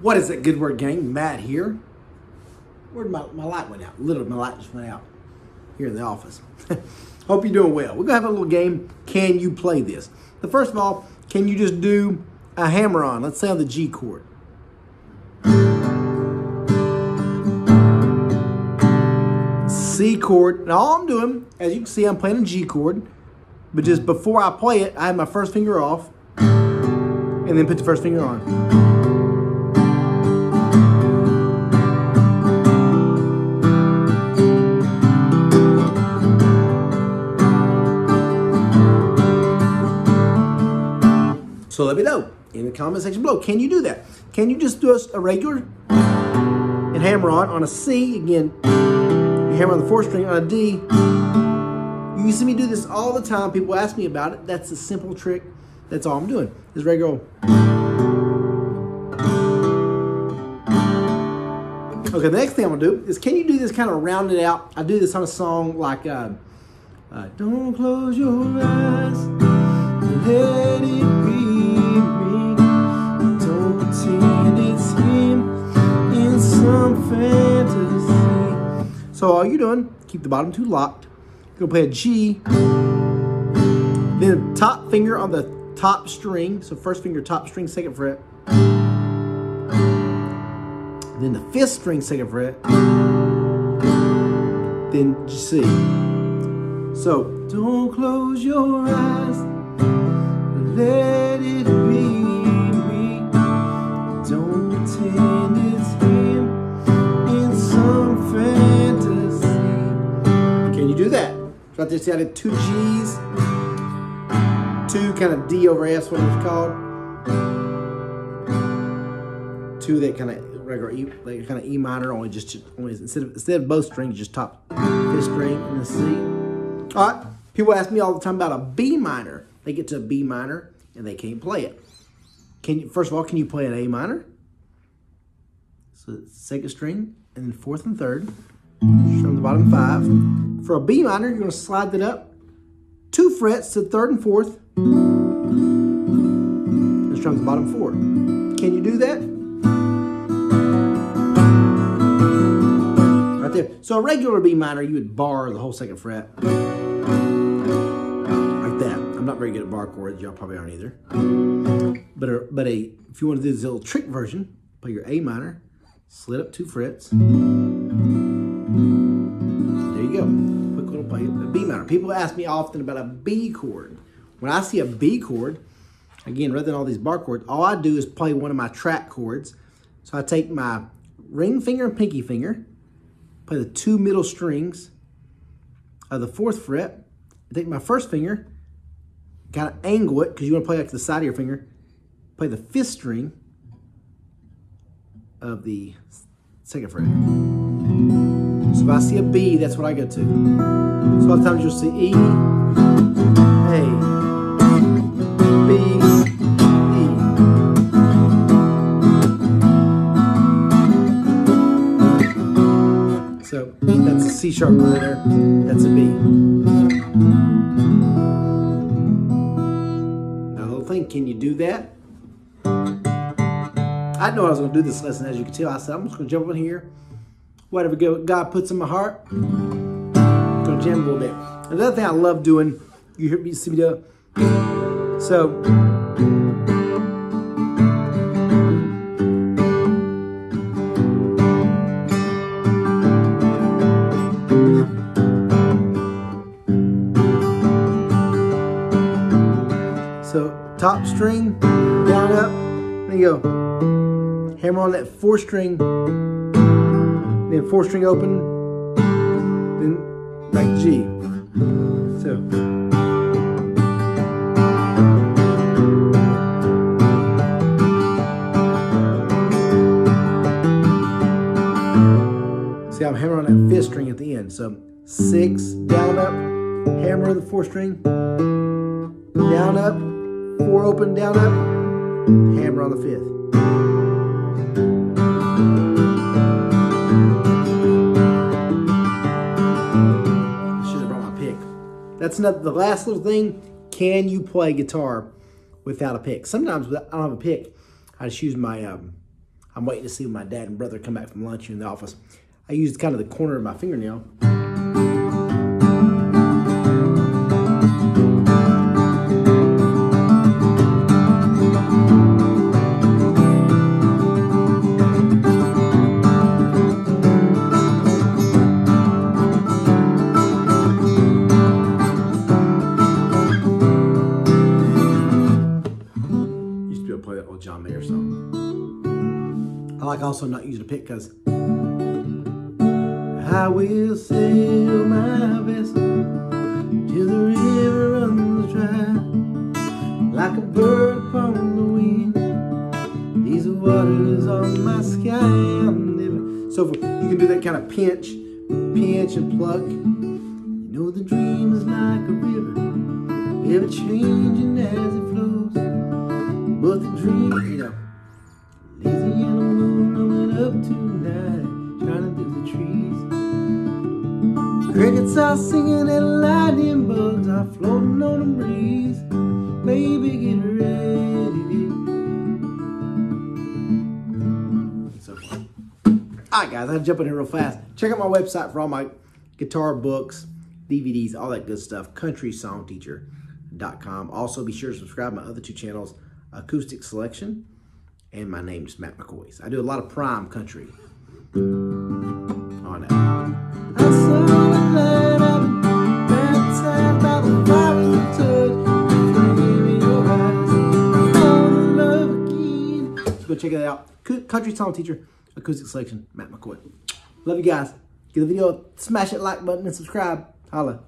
What is it, Good Word Gang? Matt here. Where'd my, my light went out? Literally, my light just went out here in the office. Hope you're doing well. We're going to have a little game. Can you play this? The first of all, can you just do a hammer on? Let's say on the G chord. C chord. And all I'm doing, as you can see, I'm playing a G chord. But just before I play it, I have my first finger off. And then put the first finger on. So let me know in the comment section below. Can you do that? Can you just do a regular and hammer on on a C again? You hammer on the fourth string on a D. You see me do this all the time. People ask me about it. That's a simple trick. That's all I'm doing. Is regular. Okay, the next thing I'm gonna do is can you do this kind of round it out? I do this on a song like uh, uh, Don't close your eyes, let it fantasy. So all you're doing, keep the bottom two locked. You're gonna play a G, then top finger on the top string. So first finger, top string, second fret. Then the fifth string, second fret. Then C. So don't close your eyes. Let So I added two G's, two kind of D over S, what it's called. Two that kind of regular E, like kind of E minor, only just only instead of instead of both strings, just top fifth string and the C. All right. People ask me all the time about a B minor. They get to a B minor and they can't play it. Can you, first of all, can you play an A minor? So second string, and then fourth and third. From the bottom five. For a B minor, you're going to slide that up two frets to third and fourth. And strum the bottom four. Can you do that? Right there. So a regular B minor, you would bar the whole second fret. Like that. I'm not very good at bar chords. Y'all probably aren't either. But a, but a if you want to do this little trick version, play your A minor, slid up two frets. People ask me often about a B chord. When I see a B chord, again, rather than all these bar chords, all I do is play one of my track chords. So I take my ring finger and pinky finger, play the two middle strings of the fourth fret, I take my first finger, kind of angle it, because you want to play like to the side of your finger, play the fifth string of the second fret. So if I see a B, that's what I go to. So a lot of times you'll see E, A, B, E. So that's a C sharp minor, that's a B. Now little thing, can you do that? I know I was going to do this lesson, as you can tell. I said, I'm just going to jump in here. Whatever God puts in my heart, to jam a little bit. Another thing I love doing, you hear me see me do So, so top string, down up, there you go. Hammer on that four string, four string open, then back G. So. See, I'm hammering on that fifth string at the end. So six, down, up, hammer the fourth string, down, up, four open, down, up, hammer on the fifth. That's not the last little thing. Can you play guitar without a pick? Sometimes I don't have a pick. I just use my, um, I'm waiting to see my dad and brother come back from lunch in the office. I use kind of the corner of my fingernail. Like also not using a pick because I will sail my vessel till the river runs dry like a bird upon the wind. These waters on my sky. I'm never so you can do that kind of pinch, pinch and pluck. You know the dream is like a river, ever changing as it flows. But the dream, you know, are singing and lightning bugs are floating on the breeze. Baby, get ready. So. All right, guys, I'm jumping in real fast. Check out my website for all my guitar books, DVDs, all that good stuff. CountrySongTeacher.com. Also, be sure to subscribe to my other two channels, Acoustic Selection and my name is Matt McCoy's. I do a lot of prime country check it out. Country song teacher, acoustic selection, Matt McCoy. Love you guys. Give the video, smash that like button and subscribe. Holla.